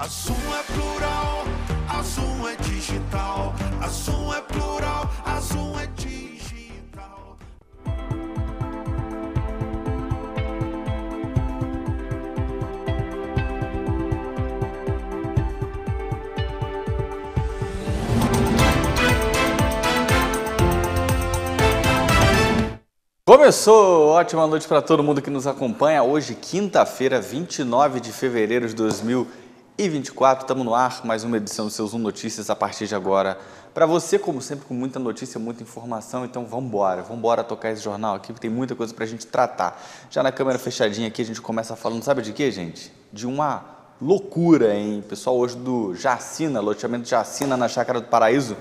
A Zoom é plural, a Zoom é digital. A Zoom é plural, a Zoom é digital. Começou! Ótima noite para todo mundo que nos acompanha. Hoje, quinta-feira, 29 de fevereiro de 2024. Estamos no ar, mais uma edição do Seus Um Notícias a partir de agora. Para você, como sempre, com muita notícia, muita informação, então vamos embora, vamos embora tocar esse jornal aqui, porque tem muita coisa para a gente tratar. Já na câmera fechadinha aqui, a gente começa falando, sabe de quê, gente? De uma loucura, hein? Pessoal hoje do Jacina, loteamento Jacina na Chácara do Paraíso,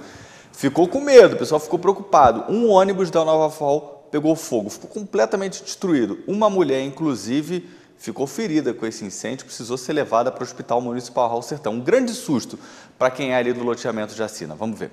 ficou com medo, o pessoal ficou preocupado. Um ônibus da Nova Fall pegou fogo, ficou completamente destruído. Uma mulher, inclusive, ficou ferida com esse incêndio, precisou ser levada para o Hospital Municipal Raul Sertão. Um grande susto para quem é ali do loteamento de Assina. Vamos ver.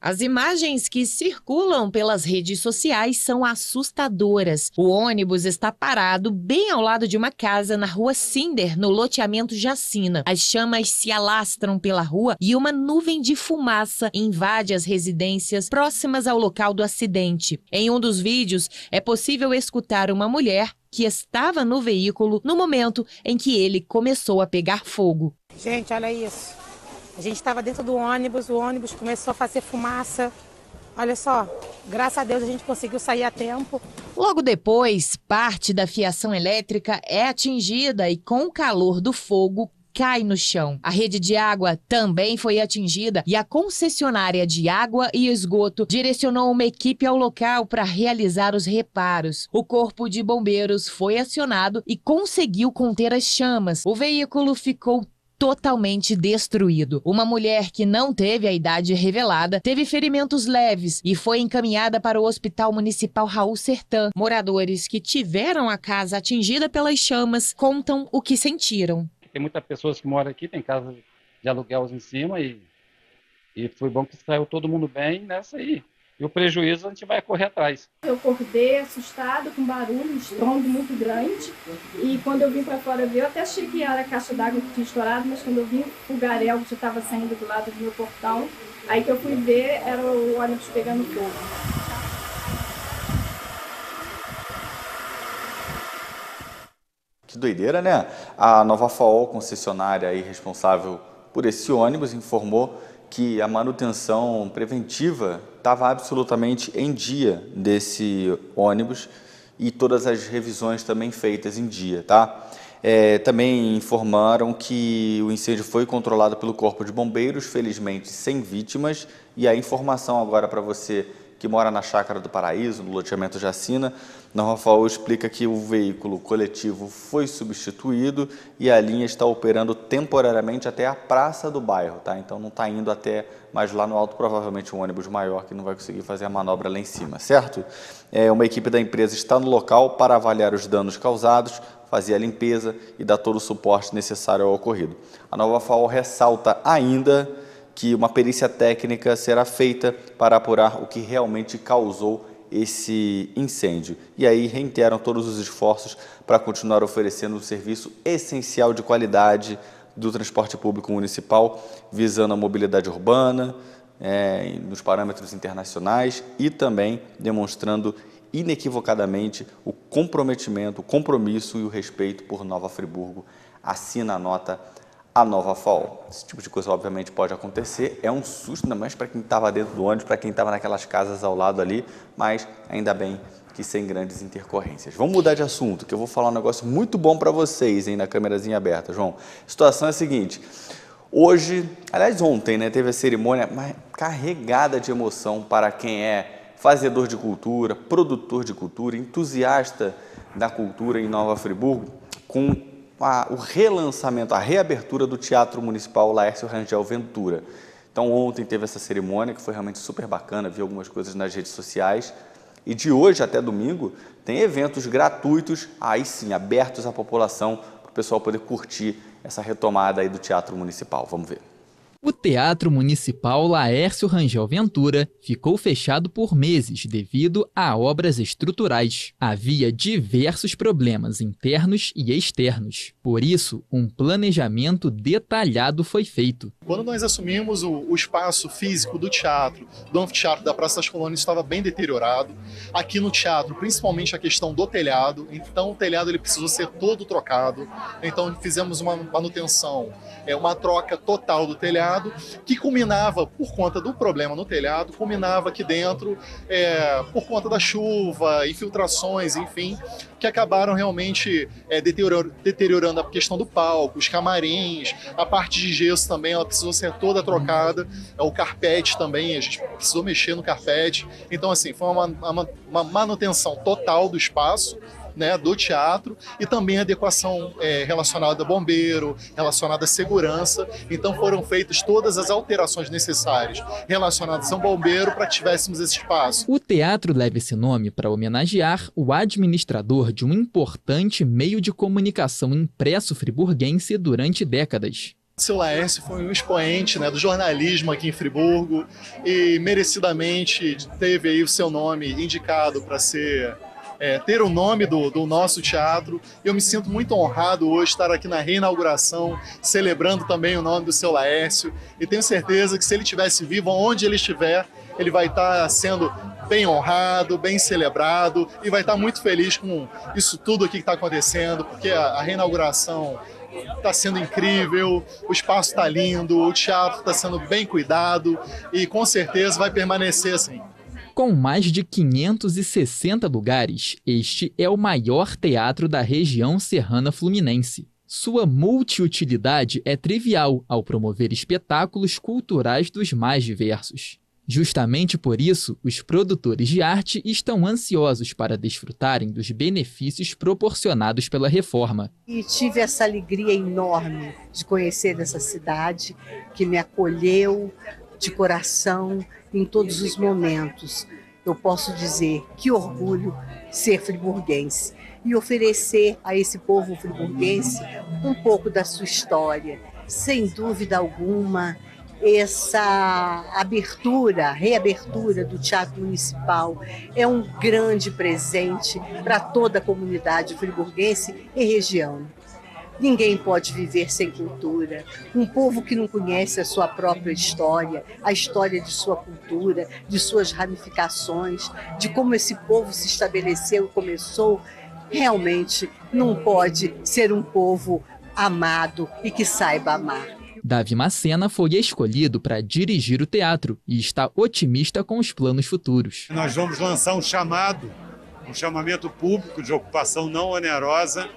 As imagens que circulam pelas redes sociais são assustadoras. O ônibus está parado bem ao lado de uma casa na rua Cinder, no loteamento Jacina. As chamas se alastram pela rua e uma nuvem de fumaça invade as residências próximas ao local do acidente. Em um dos vídeos, é possível escutar uma mulher que estava no veículo no momento em que ele começou a pegar fogo. Gente, olha isso. A gente estava dentro do ônibus, o ônibus começou a fazer fumaça. Olha só, graças a Deus a gente conseguiu sair a tempo. Logo depois, parte da fiação elétrica é atingida e, com o calor do fogo, cai no chão. A rede de água também foi atingida e a concessionária de água e esgoto direcionou uma equipe ao local para realizar os reparos. O corpo de bombeiros foi acionado e conseguiu conter as chamas. O veículo ficou totalmente destruído. Uma mulher que não teve a idade revelada teve ferimentos leves e foi encaminhada para o Hospital Municipal Raul Sertã. Moradores que tiveram a casa atingida pelas chamas contam o que sentiram. Tem muitas pessoas que moram aqui, tem casa de aluguel em cima e, e foi bom que saiu todo mundo bem nessa aí. E o prejuízo a gente vai correr atrás. Eu acordei assustado com barulho, um estrondo muito grande. E quando eu vim para fora ver, eu até achei que era a caixa d'água que tinha estourado, mas quando eu vi o garel que estava saindo do lado do meu portão, aí que eu fui ver, era o ônibus pegando fogo. Que doideira, né? A Nova FAO, concessionária aí responsável por esse ônibus, informou que a manutenção preventiva estava absolutamente em dia desse ônibus e todas as revisões também feitas em dia, tá? É, também informaram que o incêndio foi controlado pelo Corpo de Bombeiros, felizmente sem vítimas, e a informação agora para você que mora na Chácara do Paraíso, no loteamento Jacina, na Rafael explica que o veículo coletivo foi substituído e a linha está operando temporariamente até a praça do bairro, tá? Então não está indo até mais lá no alto, provavelmente um ônibus maior que não vai conseguir fazer a manobra lá em cima, certo? É, uma equipe da empresa está no local para avaliar os danos causados, fazer a limpeza e dar todo o suporte necessário ao ocorrido. A Nova FAO ressalta ainda que uma perícia técnica será feita para apurar o que realmente causou esse incêndio. E aí reiteram todos os esforços para continuar oferecendo um serviço essencial de qualidade do transporte público municipal, visando a mobilidade urbana, é, nos parâmetros internacionais e também demonstrando inequivocadamente o comprometimento, o compromisso e o respeito por Nova Friburgo. Assina a nota a nova FAO. Esse tipo de coisa, obviamente, pode acontecer. É um susto, ainda mais para quem estava dentro do ônibus, para quem estava naquelas casas ao lado ali, mas ainda bem que sem grandes intercorrências. Vamos mudar de assunto, que eu vou falar um negócio muito bom para vocês, hein, na câmerazinha aberta, João. A situação é a seguinte. Hoje, aliás, ontem, né, teve a cerimônia carregada de emoção para quem é fazedor de cultura, produtor de cultura, entusiasta da cultura em Nova Friburgo, com a, o relançamento, a reabertura do Teatro Municipal Laércio Rangel Ventura. Então, ontem teve essa cerimônia que foi realmente super bacana, vi algumas coisas nas redes sociais. E de hoje até domingo tem eventos gratuitos, aí sim, abertos à população, para o pessoal poder curtir essa retomada aí do Teatro Municipal. Vamos ver. O Teatro Municipal Laércio Rangel Ventura ficou fechado por meses devido a obras estruturais. Havia diversos problemas internos e externos. Por isso, um planejamento detalhado foi feito. Quando nós assumimos o, o espaço físico do teatro, do anfiteatro da Praça das Colônias estava bem deteriorado. Aqui no teatro, principalmente a questão do telhado. Então, o telhado ele precisou ser todo trocado. Então, fizemos uma manutenção, é uma troca total do telhado telhado, que culminava, por conta do problema no telhado, culminava aqui dentro, é, por conta da chuva, infiltrações, enfim, que acabaram realmente é, deteriorando, a questão do palco, os camarins, a parte de gesso também, ela precisou ser toda trocada, é, o carpete também, a gente precisou mexer no carpete. Então, assim, foi uma, uma, uma manutenção total do espaço, né, do teatro e também adequação é, relacionada a bombeiro, relacionada à segurança. Então foram feitas todas as alterações necessárias relacionadas ao bombeiro para que tivéssemos esse espaço. O teatro leva esse nome para homenagear o administrador de um importante meio de comunicação impresso friburguense durante décadas. Seu Laércio foi um expoente né, do jornalismo aqui em Friburgo e merecidamente teve aí o seu nome indicado para ser é, ter o nome do, do nosso teatro. Eu me sinto muito honrado hoje estar aqui na reinauguração, celebrando também o nome do seu Laércio. E tenho certeza que se ele estivesse vivo, onde ele estiver, ele vai estar sendo bem honrado, bem celebrado e vai estar muito feliz com isso tudo aqui que está acontecendo, porque a, a reinauguração está sendo incrível, o espaço está lindo, o teatro está sendo bem cuidado e com certeza vai permanecer assim. Com mais de 560 lugares, este é o maior teatro da região serrana fluminense. Sua multiutilidade é trivial ao promover espetáculos culturais dos mais diversos. Justamente por isso, os produtores de arte estão ansiosos para desfrutarem dos benefícios proporcionados pela reforma. E tive essa alegria enorme de conhecer essa cidade que me acolheu de coração, em todos os momentos. Eu posso dizer que orgulho ser friburguense e oferecer a esse povo friburguense um pouco da sua história. Sem dúvida alguma, essa abertura, reabertura do Teatro Municipal é um grande presente para toda a comunidade friburguense e região. Ninguém pode viver sem cultura. Um povo que não conhece a sua própria história, a história de sua cultura, de suas ramificações, de como esse povo se estabeleceu e começou, realmente não pode ser um povo amado e que saiba amar. Davi Macena foi escolhido para dirigir o teatro e está otimista com os planos futuros. Nós vamos lançar um chamado, um chamamento público de ocupação não onerosa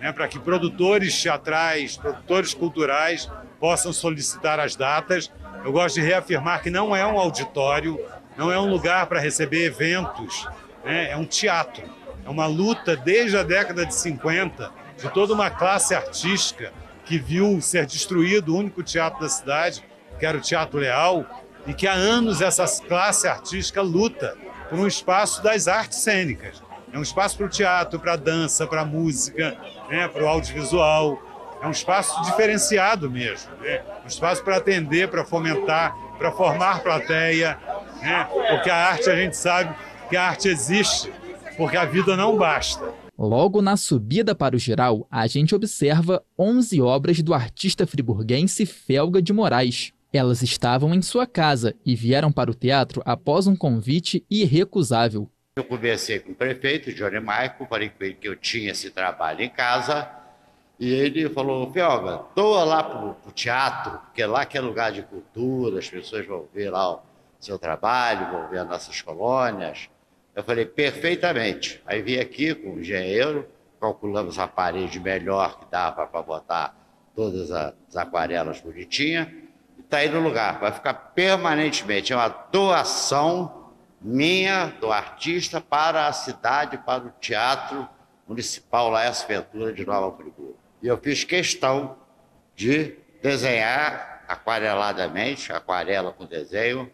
né, para que produtores teatrais, produtores culturais possam solicitar as datas. Eu gosto de reafirmar que não é um auditório, não é um lugar para receber eventos, né, é um teatro. É uma luta desde a década de 50 de toda uma classe artística que viu ser destruído o único teatro da cidade, que era o Teatro Leal, e que há anos essa classe artística luta por um espaço das artes cênicas. É um espaço para o teatro, para a dança, para a música, né, para o audiovisual. É um espaço diferenciado mesmo. Né? Um espaço para atender, para fomentar, para formar plateia. Né? Porque a arte, a gente sabe que a arte existe, porque a vida não basta. Logo na subida para o geral, a gente observa 11 obras do artista friburguense Felga de Moraes. Elas estavam em sua casa e vieram para o teatro após um convite irrecusável. Eu conversei com o prefeito, Johnny Maico, falei com ele que eu tinha esse trabalho em casa, e ele falou, Felga, toa lá pro, pro teatro, porque lá que é lugar de cultura, as pessoas vão ver lá o seu trabalho, vão ver as nossas colônias. Eu falei, perfeitamente. Aí vim aqui com o engenheiro, calculamos a parede melhor que dava para botar todas as aquarelas bonitinhas, e está aí no lugar, vai ficar permanentemente. É uma doação minha, do artista, para a cidade, para o Teatro Municipal Laércio Ventura de Nova Friburgo. E eu fiz questão de desenhar aquareladamente, aquarela com desenho,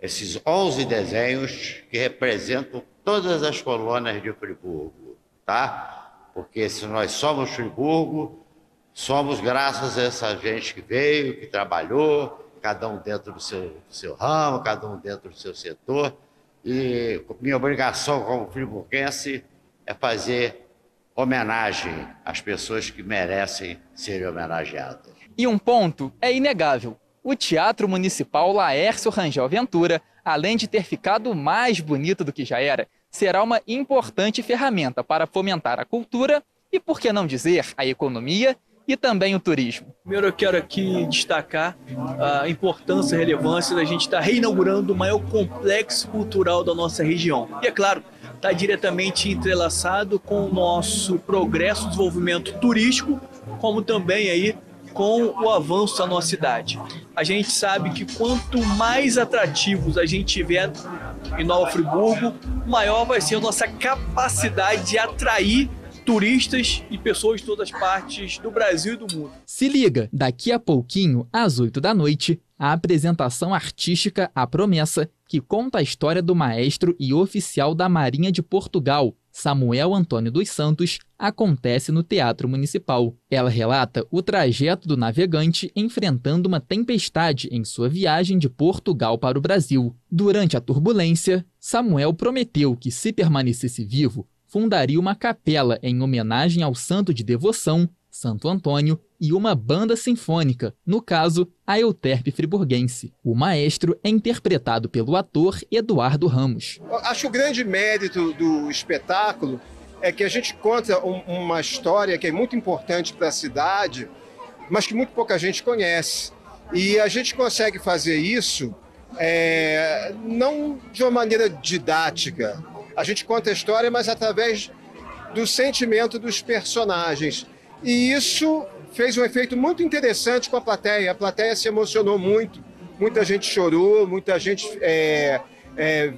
esses 11 desenhos que representam todas as colônias de Friburgo, tá? Porque se nós somos Friburgo, somos graças a essa gente que veio, que trabalhou cada um dentro do seu, do seu ramo, cada um dentro do seu setor. E minha obrigação como friburguense é fazer homenagem às pessoas que merecem ser homenageadas. E um ponto é inegável. O Teatro Municipal Laércio Rangel Ventura, além de ter ficado mais bonito do que já era, será uma importante ferramenta para fomentar a cultura e, por que não dizer, a economia e também o turismo. Primeiro eu quero aqui destacar a importância e relevância da gente estar reinaugurando o maior complexo cultural da nossa região. E é claro, está diretamente entrelaçado com o nosso progresso desenvolvimento turístico, como também aí com o avanço da nossa cidade. A gente sabe que quanto mais atrativos a gente tiver em Nova Friburgo, maior vai ser a nossa capacidade de atrair turistas e pessoas de todas as partes do Brasil e do mundo. Se liga, daqui a pouquinho, às 8 da noite, a apresentação artística A Promessa, que conta a história do maestro e oficial da Marinha de Portugal, Samuel Antônio dos Santos, acontece no Teatro Municipal. Ela relata o trajeto do navegante enfrentando uma tempestade em sua viagem de Portugal para o Brasil. Durante a turbulência, Samuel prometeu que, se permanecesse vivo, fundaria uma capela em homenagem ao santo de devoção, Santo Antônio, e uma banda sinfônica, no caso, a Euterpe Friburguense. O maestro é interpretado pelo ator Eduardo Ramos. Acho o grande mérito do espetáculo é que a gente conta um, uma história que é muito importante para a cidade, mas que muito pouca gente conhece. E a gente consegue fazer isso é, não de uma maneira didática, a gente conta a história, mas através do sentimento dos personagens. E isso fez um efeito muito interessante com a plateia. A plateia se emocionou muito, muita gente chorou, muita gente é, é,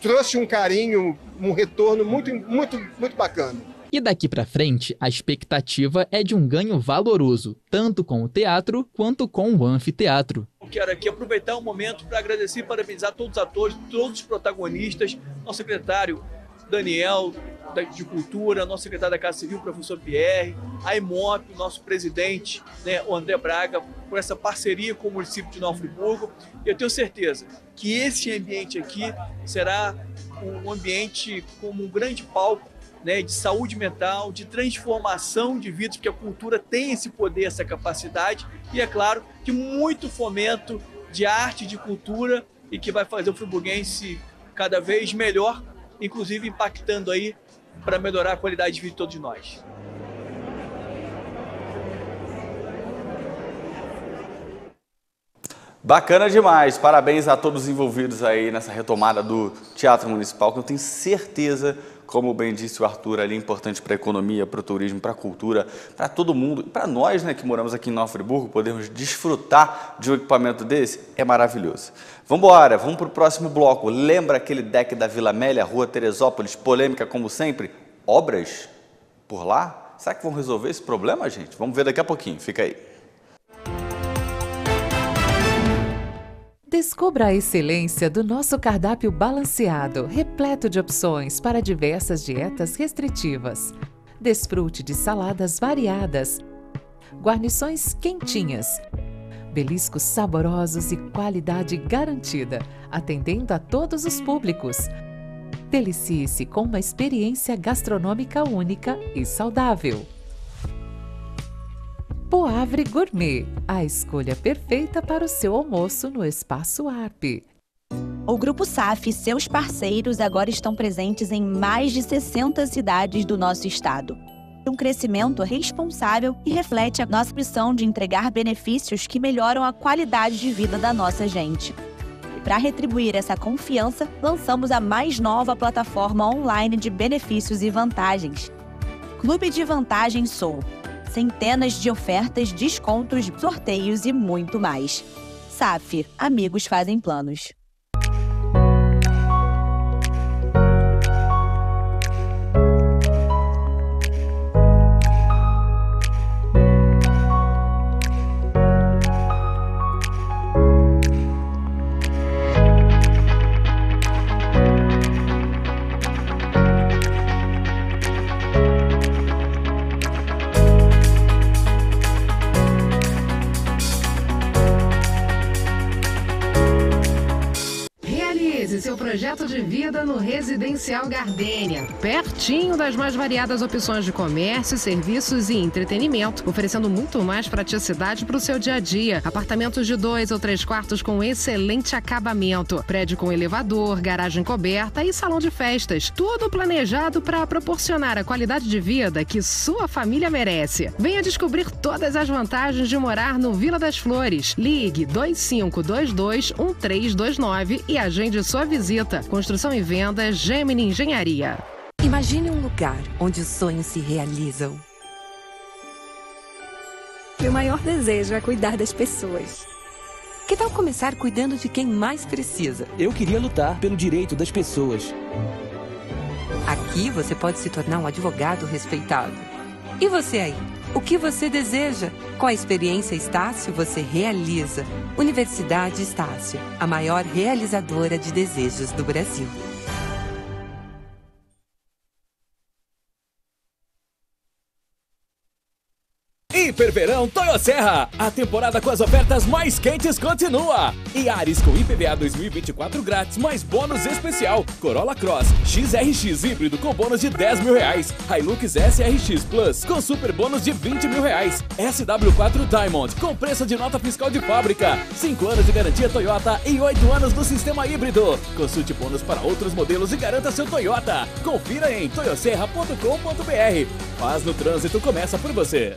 trouxe um carinho, um retorno muito, muito, muito bacana. E daqui para frente, a expectativa é de um ganho valoroso, tanto com o teatro quanto com o anfiteatro. Eu quero aqui aproveitar o um momento para agradecer e parabenizar todos os atores, todos os protagonistas, nosso secretário Daniel de Cultura, nosso secretário da Casa Civil, professor Pierre, a IMOP, nosso presidente, né, o André Braga, por essa parceria com o município de Nova Friburgo. Eu tenho certeza que esse ambiente aqui será um ambiente como um grande palco né, de saúde mental, de transformação de vidas, porque a cultura tem esse poder, essa capacidade, e é claro, de muito fomento de arte, de cultura, e que vai fazer o friburguense cada vez melhor, inclusive impactando aí para melhorar a qualidade de vida de todos nós. Bacana demais, parabéns a todos os envolvidos aí nessa retomada do Teatro Municipal, que eu tenho certeza como bem disse o Arthur ali, importante para a economia, para o turismo, para a cultura, para todo mundo. Para nós, né, que moramos aqui em Nova Friburgo, podemos desfrutar de um equipamento desse, é maravilhoso. Vamos embora, vamos para o próximo bloco. Lembra aquele deck da Vila Amélia, Rua Teresópolis, polêmica como sempre? Obras por lá? Será que vão resolver esse problema, gente? Vamos ver daqui a pouquinho, fica aí. Descubra a excelência do nosso cardápio balanceado, repleto de opções para diversas dietas restritivas. Desfrute de saladas variadas, guarnições quentinhas, beliscos saborosos e qualidade garantida, atendendo a todos os públicos. Delicie-se com uma experiência gastronômica única e saudável. Poavre Gourmet, a escolha perfeita para o seu almoço no Espaço ARP. O Grupo SAF e seus parceiros agora estão presentes em mais de 60 cidades do nosso estado. Um crescimento responsável e reflete a nossa missão de entregar benefícios que melhoram a qualidade de vida da nossa gente. Para retribuir essa confiança, lançamos a mais nova plataforma online de benefícios e vantagens. Clube de Vantagens Sou centenas de ofertas, descontos, sorteios e muito mais. SAF Amigos fazem planos. Seu projeto de vida no Residencial Gardênia, pertinho das mais variadas opções de comércio, serviços e entretenimento, oferecendo muito mais praticidade para o seu dia a dia. Apartamentos de dois ou três quartos com excelente acabamento, prédio com elevador, garagem coberta e salão de festas. Tudo planejado para proporcionar a qualidade de vida que sua família merece. Venha descobrir todas as vantagens de morar no Vila das Flores. Ligue 2522 1329 e agende sua visita. Construção e venda Gemini Engenharia. Imagine um lugar onde os sonhos se realizam. Meu maior desejo é cuidar das pessoas. Que tal começar cuidando de quem mais precisa? Eu queria lutar pelo direito das pessoas. Aqui você pode se tornar um advogado respeitado. E você aí? O que você deseja? Com a experiência Estácio, você realiza. Universidade Estácio, a maior realizadora de desejos do Brasil. Hiperverão Toyo Serra. A temporada com as ofertas mais quentes continua. E Ares com IPVA 2024 grátis, mais bônus especial. Corolla Cross XRX híbrido com bônus de 10 mil reais. Hilux SRX Plus com super bônus de 20 mil reais. SW4 Diamond com preço de nota fiscal de fábrica. 5 anos de garantia Toyota e 8 anos do sistema híbrido. Consulte bônus para outros modelos e garanta seu Toyota. Confira em toyoserra.com.br. Paz no trânsito começa por você.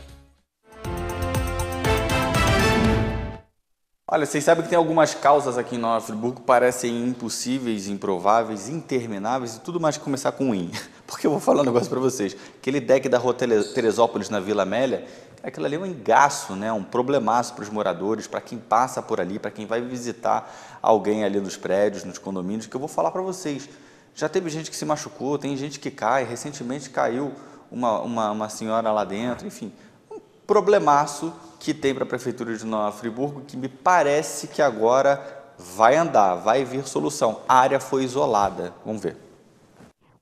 Olha, vocês sabem que tem algumas causas aqui em Nova Friburgo que parecem impossíveis, improváveis, intermináveis e tudo mais que começar com in. Porque eu vou falar um negócio para vocês. Aquele deck da rua Teresópolis na Vila Amélia, aquilo ali é um engaço, né? um problemaço para os moradores, para quem passa por ali, para quem vai visitar alguém ali nos prédios, nos condomínios, que eu vou falar para vocês. Já teve gente que se machucou, tem gente que cai, recentemente caiu uma, uma, uma senhora lá dentro, enfim, um problemaço que tem para a Prefeitura de Nova Friburgo, que me parece que agora vai andar, vai vir solução. A área foi isolada. Vamos ver.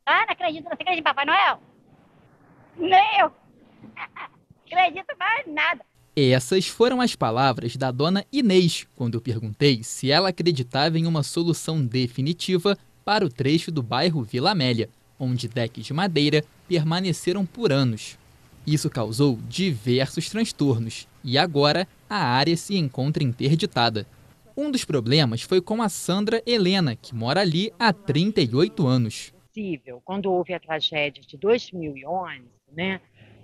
Ah, não acredito, você acredita em Papai Noel? Nem eu. acredito mais nada. Essas foram as palavras da dona Inês quando eu perguntei se ela acreditava em uma solução definitiva para o trecho do bairro Vila Amélia, onde decks de madeira permaneceram por anos. Isso causou diversos transtornos e agora a área se encontra interditada. Um dos problemas foi com a Sandra Helena, que mora ali há 38 anos. Quando houve a tragédia de 2011, né,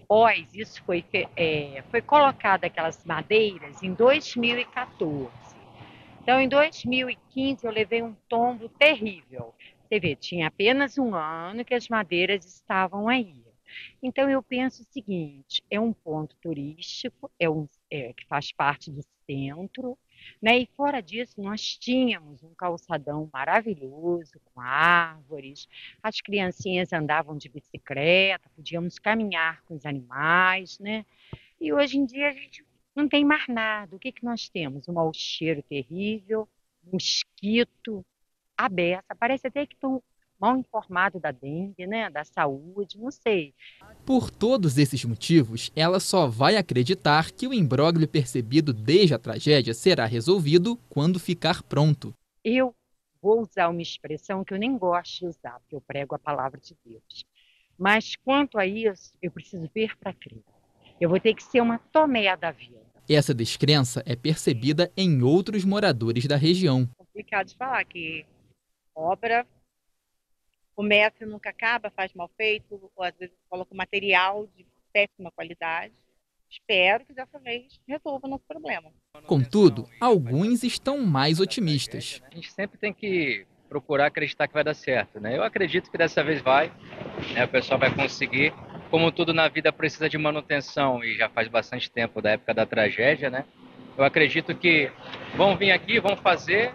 pós isso foi, é, foi colocado aquelas madeiras em 2014. Então, em 2015, eu levei um tombo terrível. Você vê, tinha apenas um ano que as madeiras estavam aí. Então, eu penso o seguinte: é um ponto turístico, é um, é, que faz parte do centro, né? e fora disso, nós tínhamos um calçadão maravilhoso, com árvores, as criancinhas andavam de bicicleta, podíamos caminhar com os animais, né? e hoje em dia a gente não tem mais nada. O que, que nós temos? Um mau cheiro terrível, mosquito, aberta. Parece até que estão mal informado da dengue, né, da saúde, não sei. Por todos esses motivos, ela só vai acreditar que o imbróglio percebido desde a tragédia será resolvido quando ficar pronto. Eu vou usar uma expressão que eu nem gosto de usar, porque eu prego a palavra de Deus. Mas quanto a isso, eu preciso ver para crer. Eu vou ter que ser uma tomé da vida. Essa descrença é percebida em outros moradores da região. É complicado de falar que obra o mestre nunca acaba, faz mal feito, ou às vezes coloca material de péssima qualidade. Espero que dessa vez resolva o nosso problema. Contudo, alguns estão mais otimistas. A gente sempre tem que procurar acreditar que vai dar certo, né? Eu acredito que dessa vez vai, né? O pessoal vai conseguir. Como tudo na vida precisa de manutenção e já faz bastante tempo da época da tragédia, né? Eu acredito que vão vir aqui, vão fazer,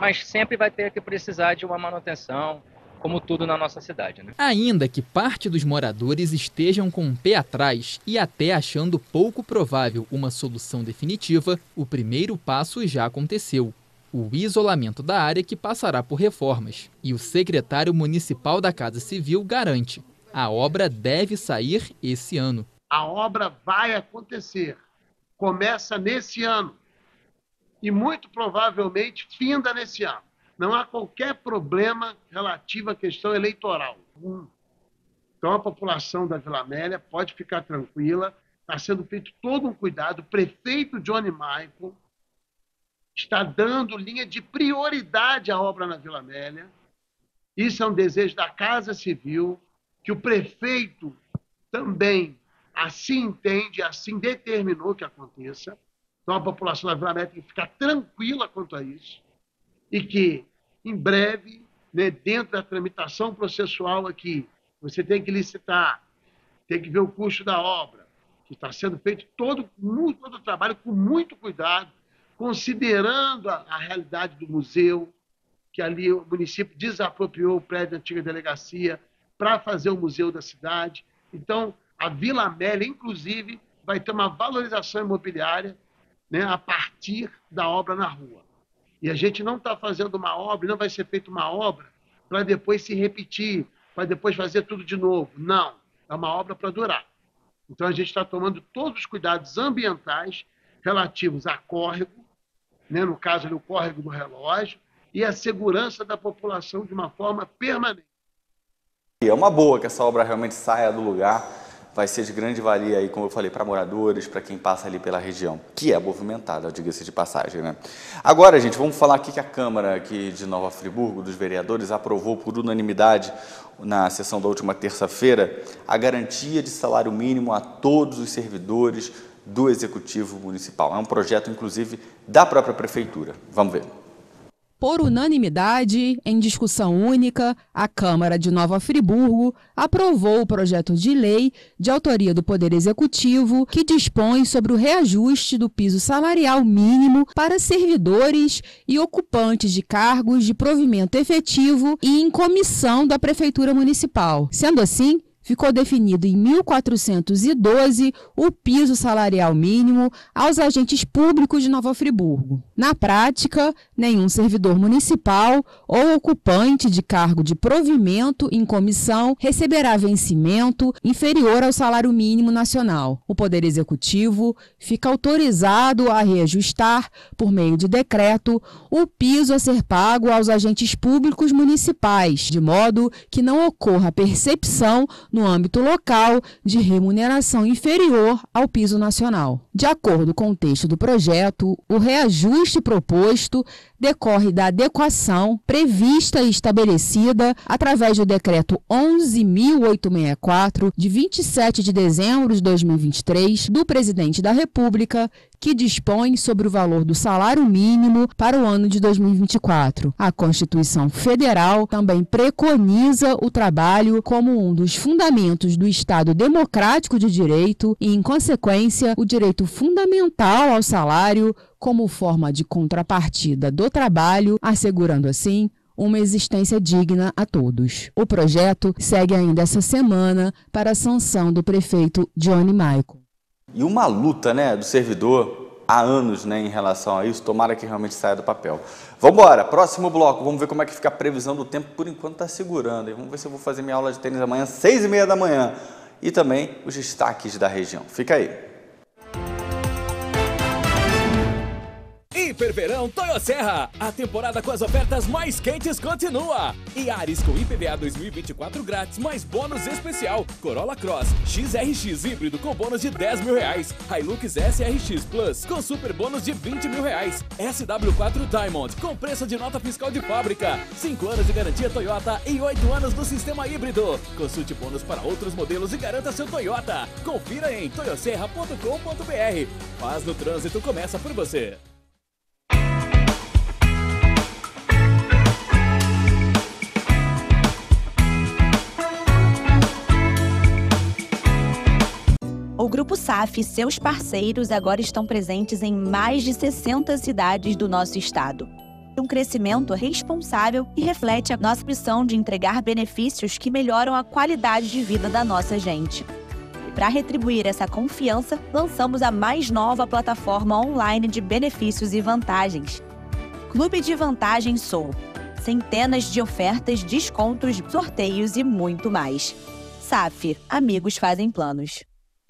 mas sempre vai ter que precisar de uma manutenção, como tudo na nossa cidade. Né? Ainda que parte dos moradores estejam com um pé atrás e até achando pouco provável uma solução definitiva, o primeiro passo já aconteceu. O isolamento da área que passará por reformas. E o secretário municipal da Casa Civil garante: a obra deve sair esse ano. A obra vai acontecer. Começa nesse ano. E muito provavelmente finda nesse ano. Não há qualquer problema relativo à questão eleitoral. Então, a população da Vila Amélia pode ficar tranquila, está sendo feito todo um cuidado. O prefeito Johnny Michael está dando linha de prioridade à obra na Vila Amélia. Isso é um desejo da Casa Civil, que o prefeito também assim entende, assim determinou que aconteça. Então, a população da Vila Amélia tem que ficar tranquila quanto a isso e que, em breve, né, dentro da tramitação processual aqui, você tem que licitar, tem que ver o custo da obra, que está sendo feito todo, todo o trabalho com muito cuidado, considerando a, a, realidade do museu, que ali o município desapropriou o prédio da antiga delegacia para fazer o museu da cidade. Então, a Vila Amélia, inclusive, vai ter uma valorização imobiliária né, a partir da obra na rua. E a gente não está fazendo uma obra, não vai ser feita uma obra para depois se repetir, para depois fazer tudo de novo. Não, é uma obra para durar. Então a gente está tomando todos os cuidados ambientais relativos a córrego, né, no caso ali, o córrego do relógio, e a segurança da população de uma forma permanente. É uma boa que essa obra realmente saia do lugar vai ser de grande valia aí, como eu falei, para moradores, para quem passa ali pela região, que é movimentada, diga-se de passagem, né? Agora, gente, vamos falar aqui que a Câmara aqui de Nova Friburgo, dos vereadores, aprovou por unanimidade na sessão da última terça-feira a garantia de salário mínimo a todos os servidores do Executivo Municipal. É um projeto, inclusive, da própria Prefeitura. Vamos ver. Por unanimidade, em discussão única, a Câmara de Nova Friburgo aprovou o projeto de lei de autoria do Poder Executivo que dispõe sobre o reajuste do piso salarial mínimo para servidores e ocupantes de cargos de provimento efetivo e em comissão da Prefeitura Municipal. Sendo assim, ficou definido em 1412 o piso salarial mínimo aos agentes públicos de Nova Friburgo. Na prática, nenhum servidor municipal ou ocupante de cargo de provimento em comissão receberá vencimento inferior ao salário mínimo nacional. O Poder Executivo fica autorizado a reajustar, por meio de decreto, o piso a ser pago aos agentes públicos municipais, de modo que não ocorra percepção no âmbito local de remuneração inferior ao piso nacional. De acordo com o texto do projeto, o reajuste proposto decorre da adequação prevista e estabelecida através do decreto 11.864 de 27 de dezembro de 2023 do Presidente da República, que dispõe sobre o valor do salário mínimo para o ano de 2024. A Constituição Federal também preconiza o trabalho como um dos fundamentos do Estado democrático de direito e, em consequência, o direito fundamental ao salário como forma de contrapartida do trabalho, assegurando assim uma existência digna a todos. O projeto segue ainda essa semana para a sanção do prefeito Johnny Michael. E uma luta né, do servidor há anos né, em relação a isso, tomara que realmente saia do papel. Vamos embora, próximo bloco, vamos ver como é que fica a previsão do tempo, por enquanto está segurando. Vamos ver se eu vou fazer minha aula de tênis amanhã, seis e meia da manhã. E também os destaques da região. Fica aí. Hiperverão Toyo Serra. A temporada com as ofertas mais quentes continua. E Ares com IPVA 2024 grátis, mais bônus especial. Corolla Cross XRX híbrido com bônus de 10 mil reais. Hilux SRX Plus com super bônus de 20 mil reais. SW4 Diamond com preço de nota fiscal de fábrica. 5 anos de garantia Toyota e 8 anos do sistema híbrido. Consulte bônus para outros modelos e garanta seu Toyota. Confira em toyoserra.com.br. Paz no trânsito começa por você. O Grupo SAF e seus parceiros agora estão presentes em mais de 60 cidades do nosso estado. Um crescimento responsável e reflete a nossa missão de entregar benefícios que melhoram a qualidade de vida da nossa gente. Para retribuir essa confiança, lançamos a mais nova plataforma online de benefícios e vantagens. Clube de Vantagens Sou. Centenas de ofertas, descontos, sorteios e muito mais. SAF. Amigos fazem planos.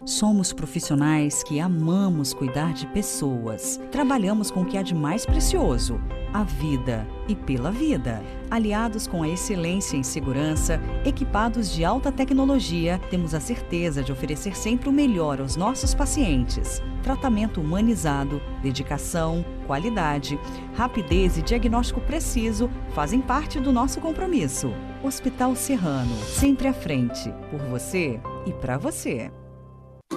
Somos profissionais que amamos cuidar de pessoas. Trabalhamos com o que há de mais precioso, a vida e pela vida. Aliados com a excelência em segurança, equipados de alta tecnologia, temos a certeza de oferecer sempre o melhor aos nossos pacientes. Tratamento humanizado, dedicação, qualidade, rapidez e diagnóstico preciso fazem parte do nosso compromisso. Hospital Serrano, sempre à frente, por você e para você.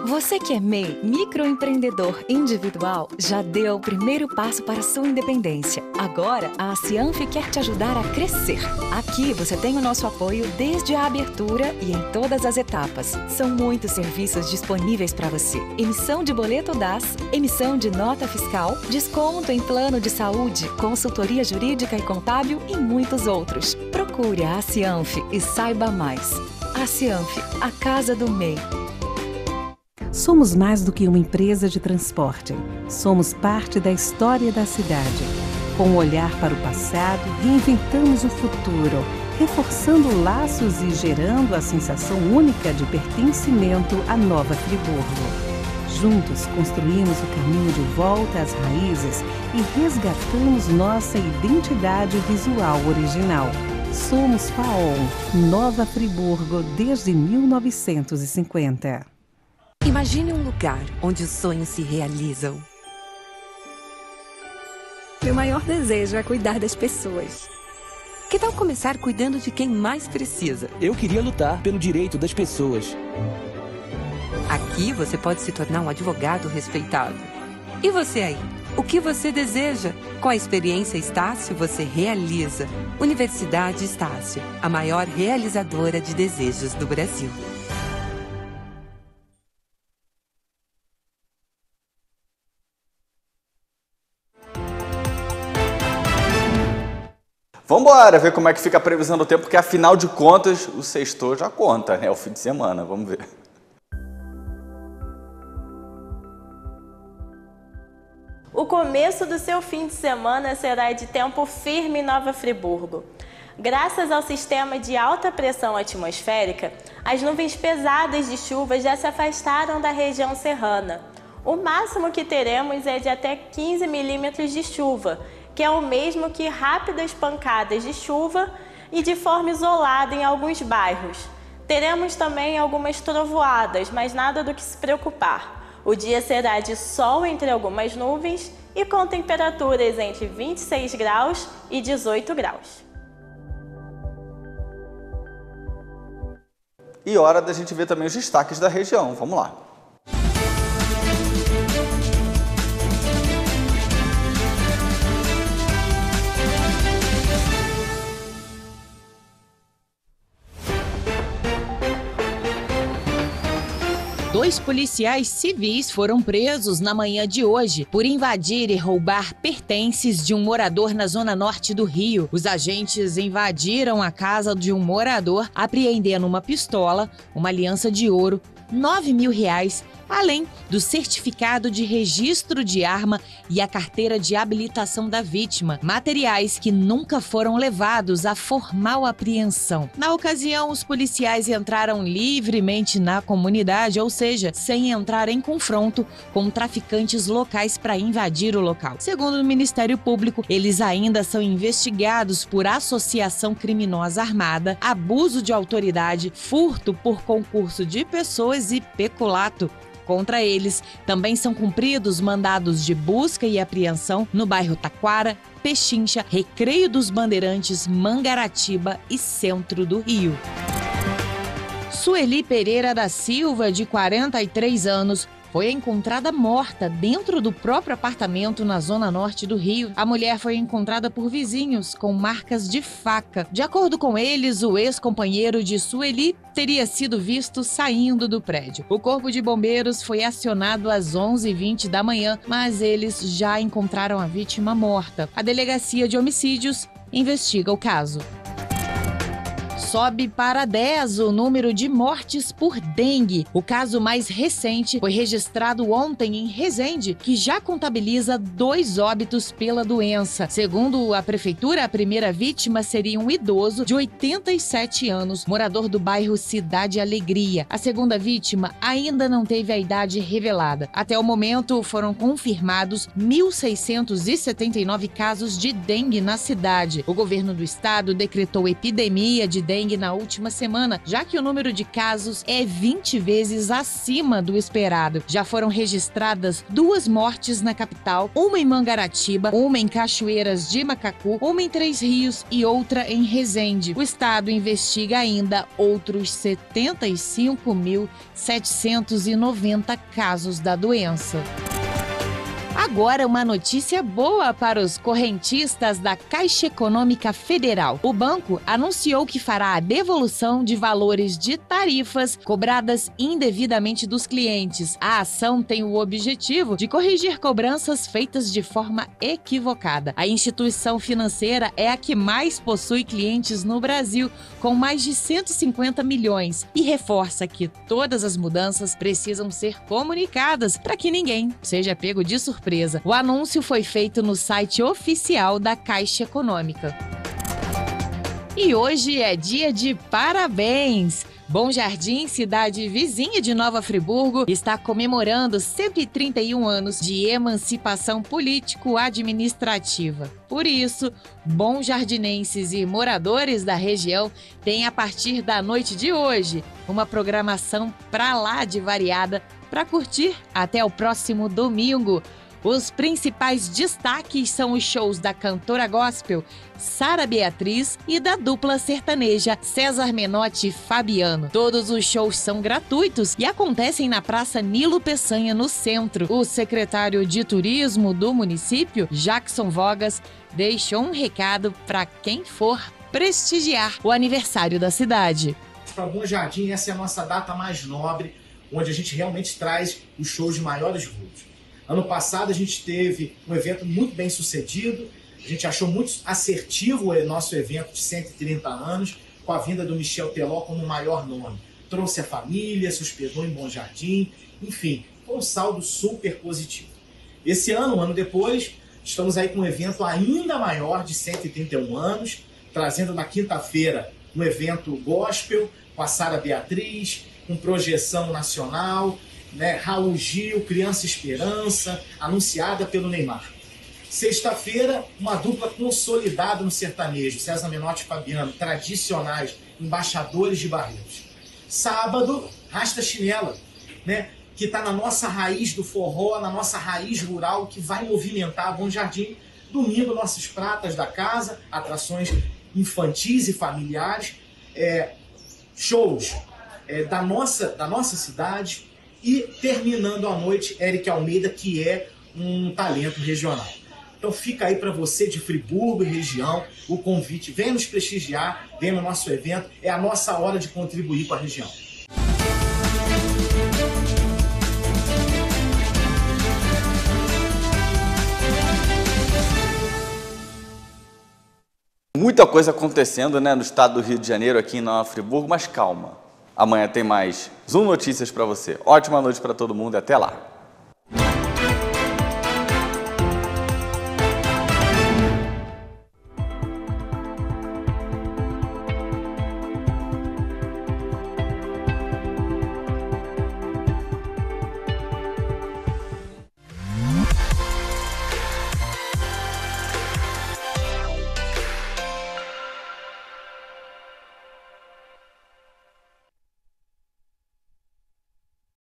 Você que é MEI, microempreendedor individual, já deu o primeiro passo para sua independência. Agora, a Cianf quer te ajudar a crescer. Aqui você tem o nosso apoio desde a abertura e em todas as etapas. São muitos serviços disponíveis para você: emissão de boleto DAS, emissão de nota fiscal, desconto em plano de saúde, consultoria jurídica e contábil e muitos outros. Procure a Cianf e saiba mais. A Cianf, a casa do MEI. Somos mais do que uma empresa de transporte. Somos parte da história da cidade. Com um olhar para o passado, reinventamos o futuro, reforçando laços e gerando a sensação única de pertencimento à Nova Friburgo. Juntos construímos o caminho de volta às raízes e resgatamos nossa identidade visual original. Somos FAOL, Nova Friburgo desde 1950. Imagine um lugar onde os sonhos se realizam. Meu maior desejo é cuidar das pessoas. Que tal começar cuidando de quem mais precisa? Eu queria lutar pelo direito das pessoas. Aqui você pode se tornar um advogado respeitado. E você aí? O que você deseja? Com a experiência Estácio, você realiza. Universidade Estácio, a maior realizadora de desejos do Brasil. Vambora ver como é que fica a previsão do tempo, porque afinal de contas o sexto já conta, né? O fim de semana, vamos ver. O começo do seu fim de semana será de tempo firme em Nova Friburgo. Graças ao sistema de alta pressão atmosférica, as nuvens pesadas de chuva já se afastaram da região serrana. O máximo que teremos é de até 15 milímetros de chuva, que é o mesmo que rápidas pancadas de chuva e de forma isolada em alguns bairros. Teremos também algumas trovoadas, mas nada do que se preocupar. O dia será de sol entre algumas nuvens e com temperaturas entre 26 graus e 18 graus. E hora da gente ver também os destaques da região. Vamos lá. Dois policiais civis foram presos na manhã de hoje por invadir e roubar pertences de um morador na zona norte do Rio. Os agentes invadiram a casa de um morador, apreendendo uma pistola, uma aliança de ouro, 9 mil reais além do certificado de registro de arma e a carteira de habilitação da vítima, materiais que nunca foram levados à formal apreensão. Na ocasião, os policiais entraram livremente na comunidade, ou seja, sem entrar em confronto com traficantes locais para invadir o local. Segundo o Ministério Público, eles ainda são investigados por associação criminosa armada, abuso de autoridade, furto por concurso de pessoas e peculato. Contra eles também são cumpridos mandados de busca e apreensão no bairro Taquara, Pechincha, Recreio dos Bandeirantes, Mangaratiba e Centro do Rio. Sueli Pereira da Silva, de 43 anos, foi encontrada morta dentro do próprio apartamento na zona norte do Rio. A mulher foi encontrada por vizinhos com marcas de faca. De acordo com eles, o ex-companheiro de Sueli teria sido visto saindo do prédio. O corpo de bombeiros foi acionado às 11h20 da manhã, mas eles já encontraram a vítima morta. A delegacia de homicídios investiga o caso. Sobe para 10 o número de mortes por dengue. O caso mais recente foi registrado ontem em Resende, que já contabiliza dois óbitos pela doença. Segundo a prefeitura, a primeira vítima seria um idoso de 87 anos, morador do bairro Cidade Alegria. A segunda vítima ainda não teve a idade revelada. Até o momento, foram confirmados 1.679 casos de dengue na cidade. O governo do estado decretou epidemia de dengue na última semana, já que o número de casos é 20 vezes acima do esperado. Já foram registradas duas mortes na capital, uma em Mangaratiba, uma em Cachoeiras de Macacu, uma em Três Rios e outra em Resende. O estado investiga ainda outros 75.790 casos da doença. Agora, uma notícia boa para os correntistas da Caixa Econômica Federal. O banco anunciou que fará a devolução de valores de tarifas cobradas indevidamente dos clientes. A ação tem o objetivo de corrigir cobranças feitas de forma equivocada. A instituição financeira é a que mais possui clientes no Brasil, com mais de 150 milhões, e reforça que todas as mudanças precisam ser comunicadas para que ninguém seja pego de surpresa empresa. O anúncio foi feito no site oficial da Caixa Econômica. E hoje é dia de parabéns! Bom Jardim, cidade vizinha de Nova Friburgo, está comemorando 131 anos de emancipação político-administrativa. Por isso, bom jardinenses e moradores da região têm a partir da noite de hoje uma programação pra lá de variada para curtir até o próximo domingo. Os principais destaques são os shows da cantora gospel Sara Beatriz e da dupla sertaneja César Menotti e Fabiano. Todos os shows são gratuitos e acontecem na Praça Nilo Peçanha, no centro. O secretário de Turismo do município, Jackson Vogas, deixou um recado para quem for prestigiar o aniversário da cidade. Para Bom Jardim, essa é a nossa data mais nobre, onde a gente realmente traz os shows de maiores voos. Ano passado a gente teve um evento muito bem sucedido, a gente achou muito assertivo o nosso evento de 130 anos, com a vinda do Michel Teló como o maior nome. Trouxe a família, se hospedou em Bom Jardim, enfim, foi um saldo super positivo. Esse ano, um ano depois, estamos aí com um evento ainda maior de 131 anos, trazendo na quinta-feira um evento gospel com a Sara Beatriz, com projeção nacional, né? Raul Gil, Criança Esperança, anunciada pelo Neymar. Sexta-feira, uma dupla consolidada no sertanejo, César Menotti e Fabiano, tradicionais, embaixadores de Barreiros. Sábado, Rasta Chinela, né? que está na nossa raiz do forró, na nossa raiz rural, que vai movimentar Bom Jardim. Domingo, nossas pratas da casa, atrações infantis e familiares, é, shows é, da, nossa, da nossa cidade, e terminando a noite, Eric Almeida, que é um talento regional. Então fica aí para você de Friburgo e região o convite. Venha nos prestigiar, venha no nosso evento. É a nossa hora de contribuir com a região. Muita coisa acontecendo né, no estado do Rio de Janeiro, aqui em Nova Friburgo, mas calma. Amanhã tem mais Zoom Notícias para você. Ótima noite para todo mundo e até lá.